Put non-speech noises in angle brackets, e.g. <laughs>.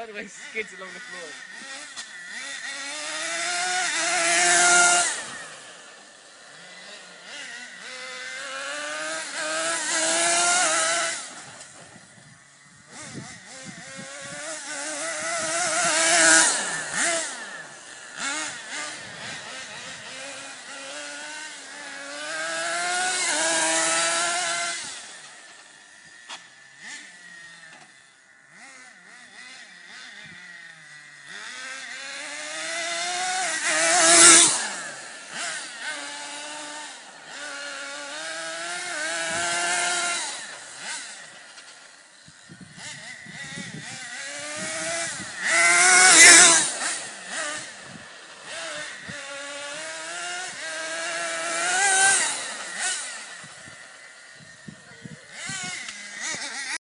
By the way, <laughs> skids along the floor?